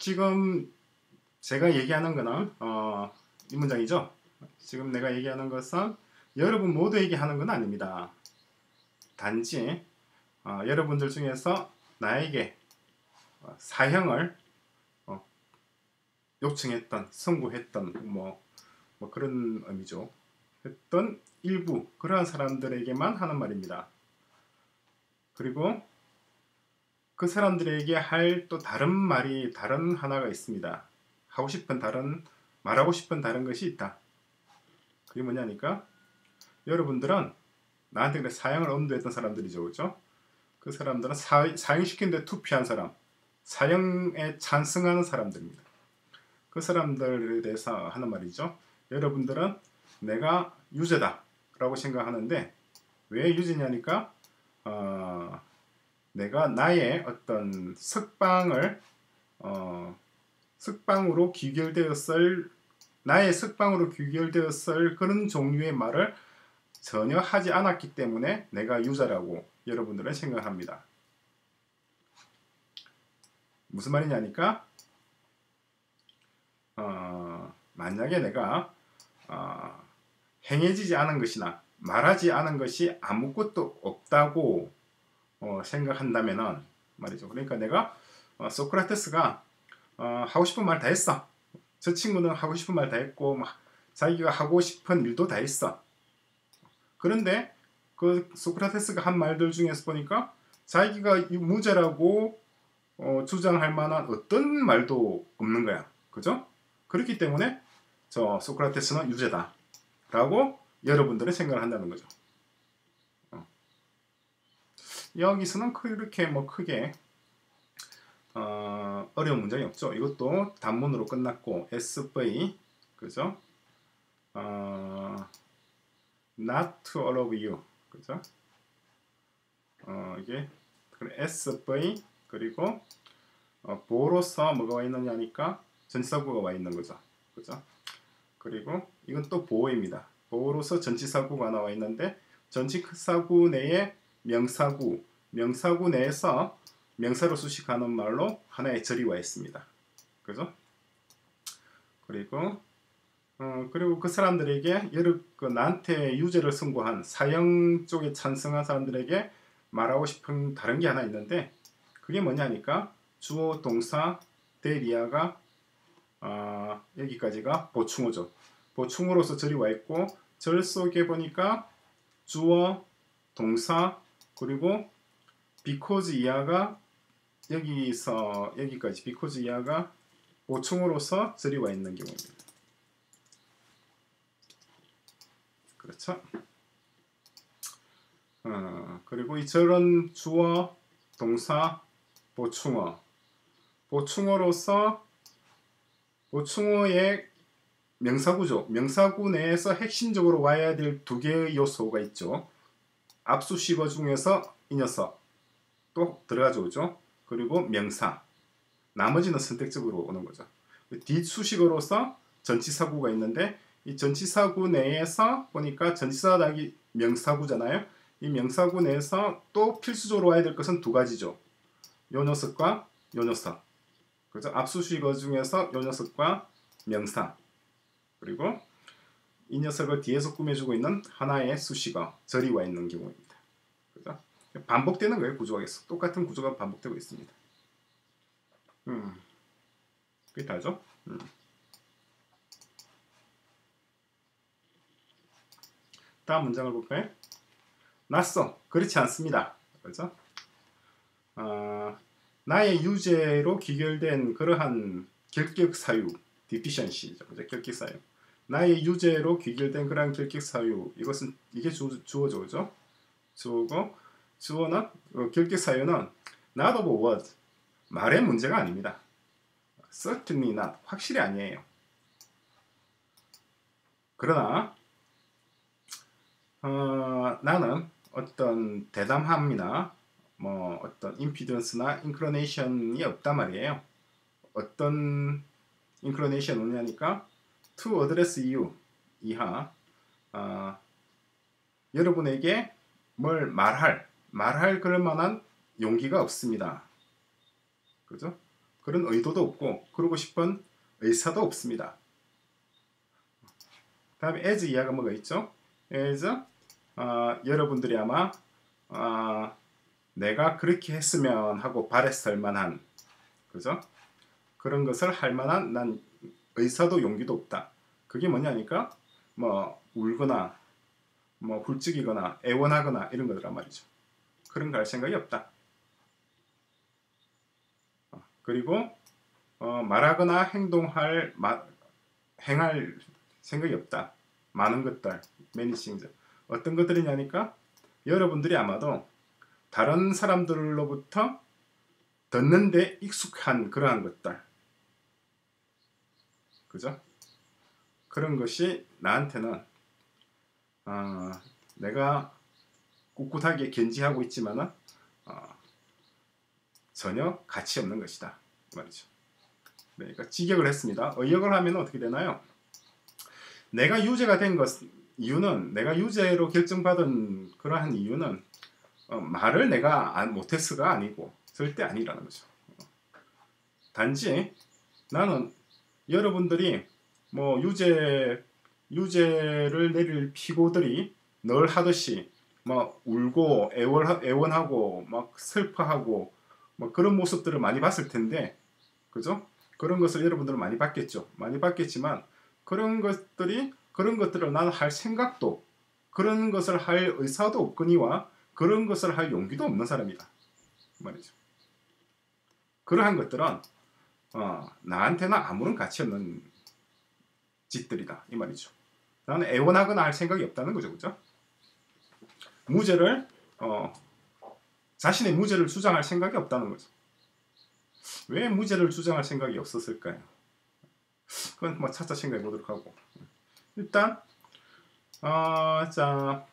지금 제가 얘기하는 거는 어, 이 문장이죠. 지금 내가 얘기하는 것은 여러분 모두에게 하는 건 아닙니다. 단지 어, 여러분들 중에서 나에게 어, 사형을 어, 요청했던, 선고했던 뭐, 뭐 그런 의미죠. 했던 일부 그러한 사람들에게만 하는 말입니다. 그리고 그 사람들에게 할 또 다른 말이 다른 하나가 있습니다. 하고 싶은 다른 말하고 싶은 다른 것이 있다. 그게 뭐냐니까 여러분들은 나한테 그래 사형을 엄도했던 사람들이죠, 그렇죠? 그 사람들은 사, 사형시킨 데 투표한 사람, 사형에 찬성하는 사람들입니다. 그 사람들에 대해서 하는 말이죠. 여러분들은 내가 유죄다라고 생각하는데 왜 유죄냐니까 어, 내가 나의 어떤 석방을 어, 석방으로 귀결되었을 나의 석방으로 귀결되었을 그런 종류의 말을 전혀 하지 않았기 때문에 내가 유자라고 여러분들은 생각합니다. 무슨 말이냐니까 어, 만약에 내가 어, 행해지지 않은 것이나 말하지 않은 것이 아무것도 없다고 어, 생각한다면은 말이죠. 그러니까 내가 어, 소크라테스가 어, 하고 싶은 말 다 했어. 저 친구는 하고 싶은 말 다 했고 막 자기가 하고 싶은 일도 다 했어. 그런데 그 소크라테스가 한 말들 중에서 보니까 자기가 무죄라고 어, 주장할 만한 어떤 말도 없는 거야. 그죠? 그렇기 때문에 저 소크라테스는 유죄다. 라고 여러분들은 생각을 한다는 거죠. 어. 여기서는 그렇게 뭐 크게 어, 어려운 문장이 없죠. 이것도 단문으로 끝났고 SV 그죠? 어, not to all of you 그죠? 어, 이게 SV 그리고 어, 보로서 뭐가 와 있느냐니까 전치사구가 와 있는 거죠. 그죠? 그리고 이건 또 보호입니다. 보호로서 전치사구가 나와 있는데 전치사구 내에 명사구, 명사구 내에서 명사로 수식하는 말로 하나의 절이 와 있습니다. 그죠? 그리고 어, 그리고 그 사람들에게 여러 그 나한테 유죄를 선고한 사형 쪽에 찬성한 사람들에게 말하고 싶은 다른 게 하나 있는데 그게 뭐냐니까 주어 동사 대리아가 어, 여기까지가 보충어죠. 보충어로서 절이 와 있고 절 속에 보니까 주어 동사 그리고 because 이하가 여기서 여기까지 because 이하가 보충으로서 절이 와 있는 경우입니다. 그렇죠? 어, 그리고 이 절은 주어, 동사, 보충어. 보충어로서 보충어의 명사구죠. 명사구 내에서 핵심적으로 와야 될 두 개의 요소가 있죠. 압수식어 중에서 이 녀석 또 들어가죠. 그죠? 그리고 명사. 나머지는 선택적으로 오는 거죠. 뒷수식어로서 전치사구가 있는데 이 전치사구 내에서 보니까 전치사 다기 명사구잖아요. 이 명사구 내에서 또 필수적으로 와야 될 것은 두 가지죠. 요 녀석과 요 녀석. 그죠? 압수식어 중에서 요 녀석과 명사. 그리고 이 녀석을 뒤에서 꾸며주고 있는 하나의 수식어, 절이 와 있는 경우입니다. 그죠? 반복되는 거예요, 구조가 계속. 똑같은 구조가 반복되고 있습니다. 음. 그게 다죠? 음. 다음 문장을 볼까요? 낯서 그렇지 않습니다. 그죠? 어, 나의 유죄로 기결된 그러한 결격 사유, deficiency죠. 그죠? 결격 사유. 나의 유죄로 귀결된 그러한 결격 사유. 이것은 이게 주, 주어죠, 그죠? 주어고 주어는 어, 결격 사유는 not of word 말의 문제가 아닙니다. certainly not 확실히 아니에요. 그러나 어, 나는 어떤 대담함이나 뭐 어떤 임피던스나 인클로네이션이 없단 말이에요. 어떤 인클로네이션 오냐니까 to address you 이하 어, 여러분에게 뭘 말할 말할 그럴 만한 용기가 없습니다. 그죠? 그런 의도도 없고 그러고 싶은 의사도 없습니다. 다음에 as 이하가 뭐가 있죠? as 어, 여러분들이 아마 어, 내가 그렇게 했으면 하고 바랬을 만한 그죠? 그런 것을 할 만한 난 의사도 용기도 없다. 그게 뭐냐니까 뭐 울거나 뭐 훌쩍이거나 애원하거나 이런 거란 말이죠. 그런 거 할 생각이 없다. 어, 그리고 어, 말하거나 행동할 마, 행할 생각이 없다. 많은 것들, many things. 어떤 것들이냐니까 여러분들이 아마도 다른 사람들로부터 듣는데 익숙한 그러한 것들. 그죠? 그런 것이 나한테는 어, 내가 꿋꿋하게 견지하고 있지만은 어, 전혀 가치 없는 것이다 말이죠. 그러니까 직역을 했습니다. 의역을 하면 어떻게 되나요? 내가 유죄가 된 것 이유는 내가 유죄로 결정받은 그러한 이유는 어, 말을 내가 못했어가 아니고 절대 아니라는 거죠. 단지 나는 여러분들이 뭐 유죄 유죄를 내릴 피고들이 늘 하듯이 막 울고 애원 애원하고 막 슬퍼하고 뭐 그런 모습들을 많이 봤을 텐데 그죠? 그런 것을 여러분들은 많이 봤겠죠. 많이 봤겠지만 그런 것들이 그런 것들을 나는 할 생각도 그런 것을 할 의사도 없거니와 그런 것을 할 용기도 없는 사람이다. 말이죠. 그러한 것들은 어, 나한테는 아무런 가치 없는 짓들이다. 이 말이죠. 나는 애원하거나 할 생각이 없다는 거죠. 그죠? 무죄를 어, 자신의 무죄를 주장할 생각이 없다는 거죠. 왜 무죄를 주장할 생각이 없었을까요? 그건 뭐 차차 생각해 보도록 하고 일단 어, 자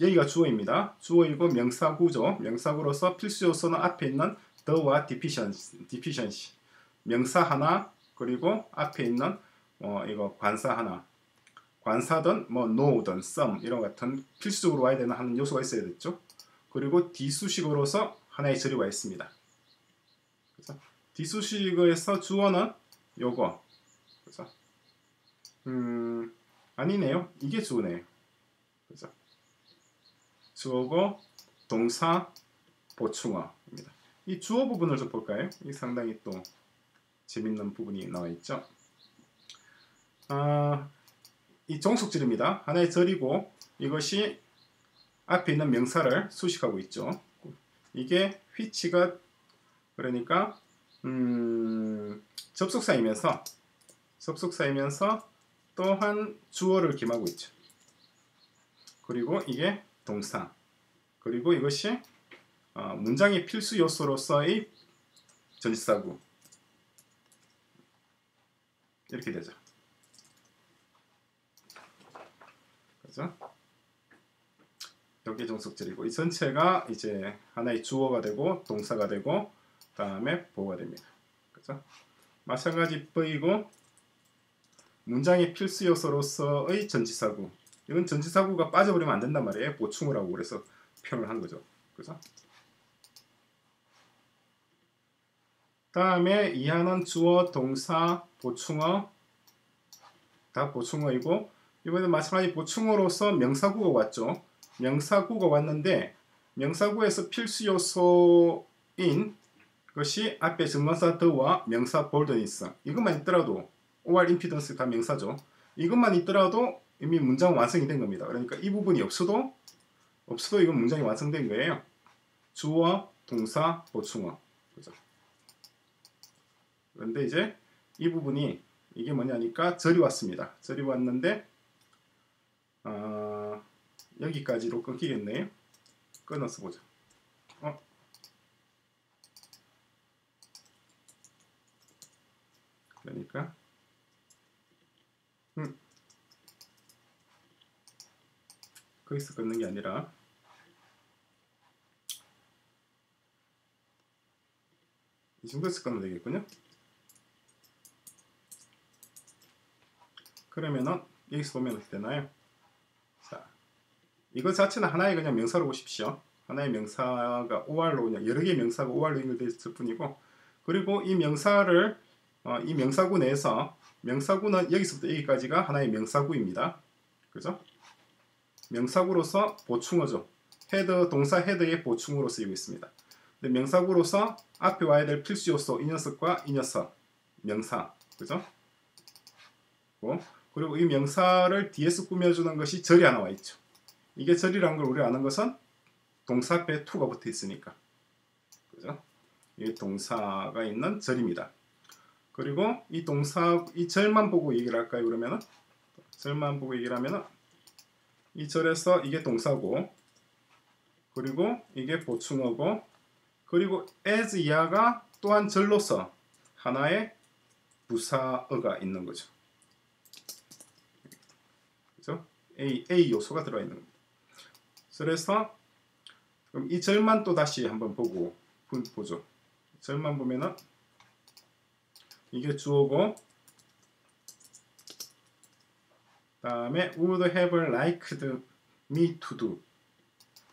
여기가 주어입니다. 주어이고 명사구죠. 명사구로서 필수 요소는 앞에 있는 the와 deficiency, deficiency. 명사 하나 그리고 앞에 있는 어, 이거 관사 하나 관사든 뭐 no든 some 이런 같은 필수적으로 와야 되는 하는 요소가 있어야 됐죠. 그리고 디수식으로서 하나의 절이와 있습니다. 그래서 디수식에서 주어는 요거. 그래서 음 아니네요. 이게 주어네요. 그래서 주어고 동사 보충어입니다. 이 주어 부분을 좀 볼까요? 이 상당히 또 재밌는 부분이 나와 있죠. 아, 이 종속절입니다. 하나의 절이고 이것이 앞에 있는 명사를 수식하고 있죠. 이게 which가 그러니까 음, 접속사이면서 접속사이면서 또한 주어를 기하고 있죠. 그리고 이게 동사 그리고 이것이 어, 문장의 필수 요소로서의 전치사구 이렇게 되죠. 그죠? 여기 종속절이고 이 전체가 이제 하나의 주어가 되고 동사가 되고 다음에 보호가 됩니다. 그죠? 마찬가지 V고 문장의 필수 요소로서의 전치사구 이건 전치사구가 빠져버리면 안 된단 말이에요. 보충을 하고 그래서 표현을 한 거죠. 그죠? 다음에 이하는 주어, 동사, 보충어 다 보충어이고 이번에 마찬가지 보충어로서 명사구가 왔죠. 명사구가 왔는데 명사구에서 필수 요소인 것이 앞에 증명사 더와 명사 볼드니스 이것만 있더라도 OR 임피던스 다 명사죠. 이것만 있더라도 이미 문장 완성이 된 겁니다. 그러니까 이 부분이 없어도 없어도 이건 문장이 완성된 거예요. 주어, 동사, 보충어. 그죠? 그런데 이제 이 부분이 이게 뭐냐니까 절이 왔습니다. 절이 왔는데 어, 여기까지로 끊기겠네요. 끊어서 보자. 어? 그러니까 음. 거기서 끊는 게 아니라 이 정도에서 끊으면 되겠군요. 그러면은 여기서 보면 어떻게 되나요? 자, 이거 자체는 하나의 그냥 명사로 보십시오. 하나의 명사가 OR로 그냥 여러 개의 명사가 OR로 연결되어 있을 뿐이고 그리고 이 명사를 어, 이 명사구 내에서 명사구는 여기서부터 여기까지가 하나의 명사구입니다. 그죠? 명사구로서 보충어죠. 헤더 동사 헤더의 보충으로 쓰이고 있습니다. 근데 명사구로서 앞에 와야 될 필수 요소 이 녀석과 이 녀석 명사 그죠? 그리고 이 명사를 뒤에서 꾸며주는 것이 절이 하나 와 있죠. 이게 절이라는 걸 우리가 아는 것은 동사 앞에 to가 붙어 있으니까 그죠? 이 동사가 있는 절입니다. 그리고 이 동사 이 절만 보고 얘기를 할까요? 그러면은 절만 보고 얘기를 하면은 이 절에서 이게 동사고 그리고 이게 보충어고 그리고 as 이하가 또한 절로서 하나의 부사어가 있는 거죠. 그죠? A, A 요소가 들어가 있는 겁니다. 그래서 그럼 이 절만 또 다시 한번 보고 보죠. 절만 보면은 이게 주어고 다음에 would have liked me to do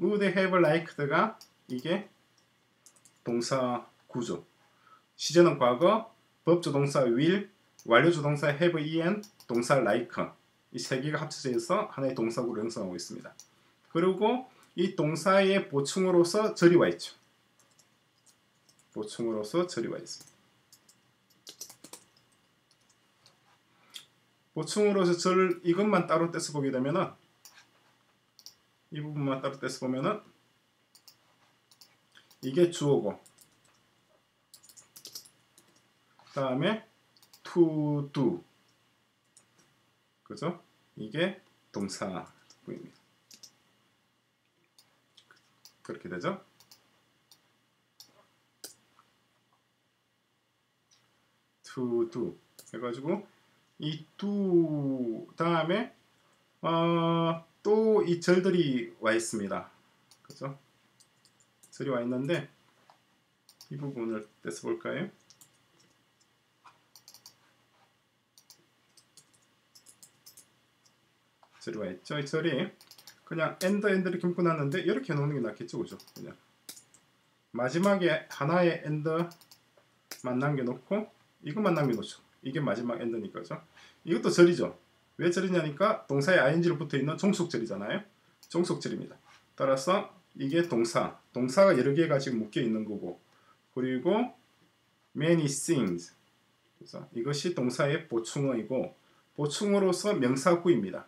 would have liked가 이게 동사 구조 시제는 과거 법조 동사 will 완료조 동사 have en 동사 like 이 세 개가 합쳐져 있어 하나의 동사구를 형성하고 있습니다. 그리고 이 동사의 보충으로서 절이 와 있죠. 보충으로서 절이 와 있습니다. 보충으로서 절 이것만 따로 떼서 보게 되면은 이 부분만 따로 떼서 보면은 이게 주어고 다음에 to do 그죠? 이게 동사구입니다. 그렇게 되죠? to 해가지고 이 do 다음에 어, 또 이 절들이 와 있습니다. 그죠? 절이 와 있는데 이 부분을 떼서 볼까요? 절이 와 있죠? 이 절이 그냥 엔더 엔더를 묶어놨는데 이렇게 놓는 게 낫겠죠, 그죠? 그냥 마지막에 하나의 엔더만 남겨놓고 이것만 남겨놓죠. 이게 마지막 엔더니까죠. 이것도 절이죠. 왜 절이냐니까 동사에 ing로 붙어 있는 종속절이잖아요. 종속절입니다. 따라서 이게 동사, 동사가 여러 개가 지금 묶여 있는 거고, 그리고 many things. 그래서 이것이 동사의 보충어이고 보충어로서 명사구입니다.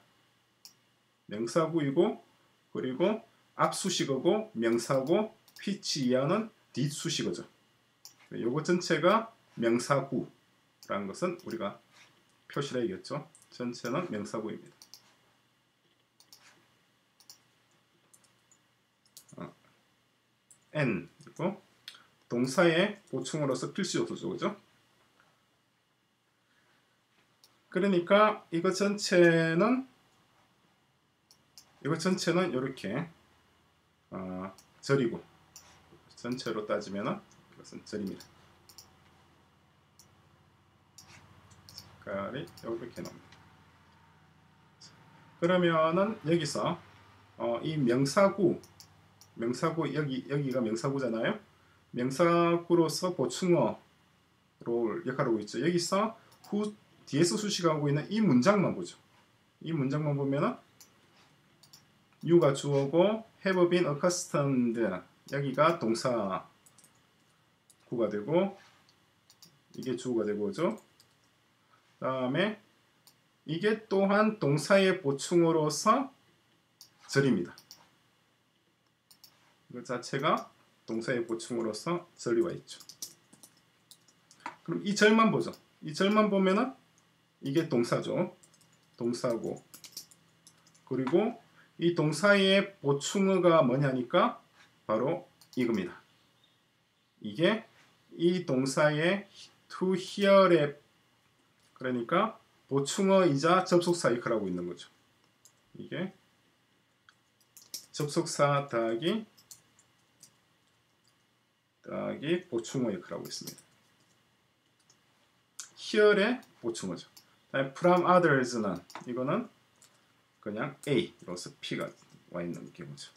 명사구이고 그리고 앞수식어고 명사고 which 이하는 뒷수식어죠. 요거 전체가 명사구라는 것은 우리가 표시를 해야겠죠. 전체는 명사구입니다. 어. n 그리고 동사의 보충으로서 필수 요소죠. 그죠? 그러니까 이거 전체는 이거 전체는 이렇게 어, 절이고 전체로 따지면 이것은 절입니다. 색깔이 이렇게 나옵니다. 그러면은 여기서 어, 이 명사구 명사구 여기 여기가 명사구잖아요. 명사구로서 보충어로 역할을 하고 있죠. 여기서 후 뒤에서 수식하고 있는 이 문장만 보죠. 이 문장만 보면은 you가 주어고 have been accustomed 여기가 동사 구가 되고 이게 주어가 되고죠. 다음에 이게 또한 동사의 보충으로서 절입니다. 이 자체가 동사의 보충으로서 절이 와 있죠. 그럼 이 절만 보죠. 이 절만 보면은 이게 동사죠. 동사고 그리고 이 동사의 보충어가 뭐냐니까 바로 이겁니다. 이게 이 동사의 to hear의 그러니까 보충어이자 접속사 역할하고 있는 거죠. 이게 접속사 더하기 더하기 보충어 역할하고 있습니다. hear의 보충어죠. from others는 이거는 그냥 A로서 P가 와 있는 경우죠.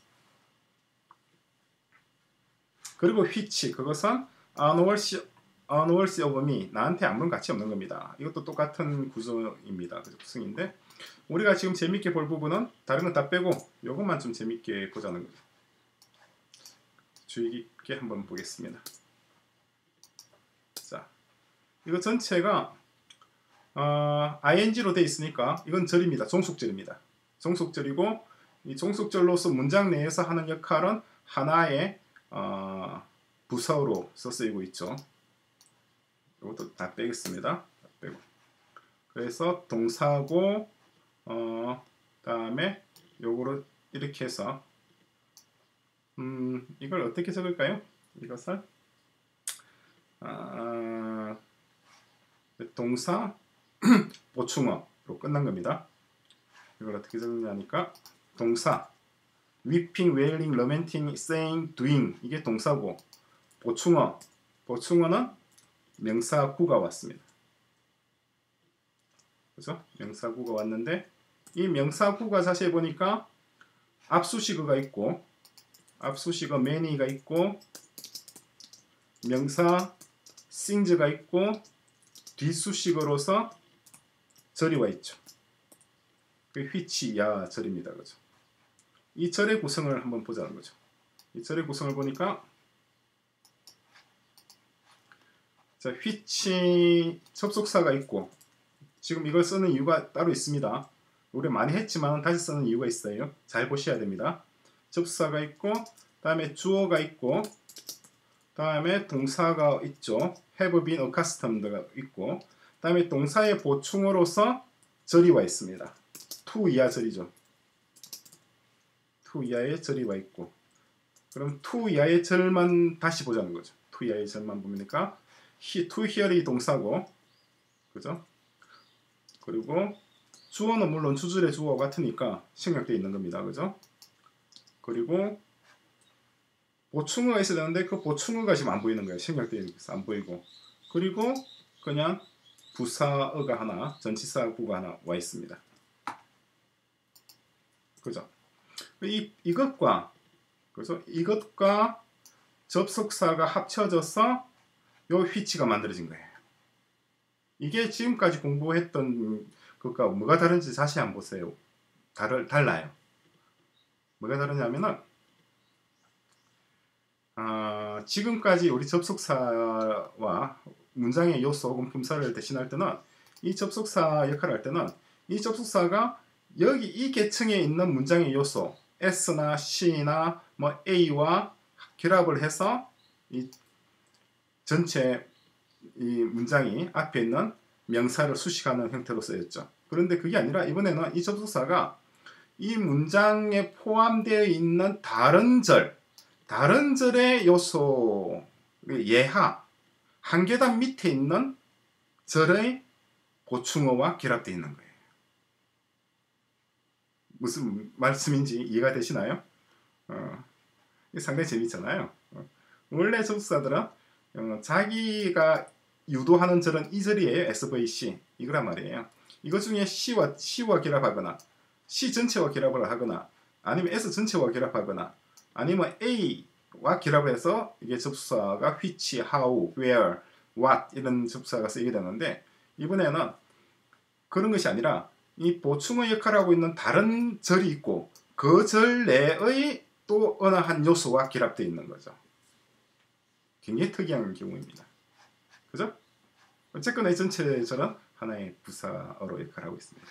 그리고 which 그것은 unworthy of me 나한테 아무런 가치 없는 겁니다. 이것도 똑같은 구조입니다. 그죠? 구성인데 우리가 지금 재밌게 볼 부분은 다른 건 다 빼고 이것만 좀 재밌게 보자는 거죠. 주의 깊게 한번 보겠습니다. 자, 이거 전체가 어, ing로 돼 있으니까 이건 절입니다. 종속절입니다. 종속절이고 이 종속절로서 문장 내에서 하는 역할은 하나의 어, 부사로 써 쓰이고 있죠. 이것도 다 빼겠습니다. 다 빼고. 그래서 동사고 어 다음에 요거를 이렇게 해서 음 이걸 어떻게 적을까요? 이것을 아, 동사 보충어로 끝난 겁니다. 이걸 어떻게 적느냐니까 동사 weeping, wailing, lamenting, saying, doing 이게 동사고 보충어 보충어는 명사 구가 왔습니다. 그죠? 명사 구가 왔는데 이 명사 구가 자세히 보니까 앞수식어가 있고 앞수식어 many가 있고 명사 sings가 있고 뒷수식어로서 절이 와 있죠. 그 which 야 절입니다. 그죠? 이 절의 구성을 한번 보자는 거죠. 이 절의 구성을 보니까 자, which 접속사가 있고 지금 이걸 쓰는 이유가 따로 있습니다. 우리 많이 했지만 다시 쓰는 이유가 있어요. 잘 보셔야 됩니다. 접사가 있고 다음에 주어가 있고 다음에 동사가 있죠. have been accustomed가 있고 다음에 동사의 보충으로서 절이 와 있습니다. To 이하 절이죠. to 이하의 절이 와 있고 그럼 to 이하의 절만 다시 보자는 거죠. to 이하의 절만 보니까 to here이 동사고 그죠? 그리고 주어는 물론 주절의 주어 같으니까 생략되어 있는 겁니다. 그죠? 그리고 보충어가 있어야 되는데 그 보충어가 지금 안 보이는 거예요. 생략되어 있어서 안 보이고 그리고 그냥 부사어가 하나, 전치사구가 하나 와 있습니다. 그죠? 이, 이것과 그래서 이것과 접속사가 합쳐져서 요 휘치가 만들어진 거예요. 이게 지금까지 공부했던 것과 뭐가 다른지 다시 한번 보세요. 다를, 달라요. 뭐가 다르냐면은 아, 지금까지 우리 접속사와 문장의 요소 혹은 품사를 대신할 때는 이 접속사 역할을 할 때는 이 접속사가 여기 이 계층에 있는 문장의 요소 S나 C나 뭐 A와 결합을 해서 이 전체 이 문장이 앞에 있는 명사를 수식하는 형태로 쓰였죠. 그런데 그게 아니라 이번에는 이 접속사가 이 문장에 포함되어 있는 다른 절, 다른 절의 요소, 예하, 한 계단 밑에 있는 절의 보충어와 결합되어 있는 거예요. 무슨 말씀인지 이해가 되시나요? 어, 상당히 재밌잖아요. 어, 원래 접속사들은 어, 자기가 유도하는 절은 이 절이에요. SVC 이거란 말이에요. 이것 중에 C와 C와 결합하거나 C 전체와 결합을 하거나 아니면 S 전체와 결합하거나 아니면 A와 결합을 해서 이게 접수사가 which, how, where, what 이런 접수사가 쓰이게 되는데 이번에는 그런 것이 아니라 이 보충의 역할을 하고 있는 다른 절이 있고 그 절 내의 또 어느 한 요소와 결합되어 있는 거죠. 굉장히 특이한 경우입니다. 그죠? 어쨌거나 이 전체 절은 하나의 부사어로 역할을 하고 있습니다.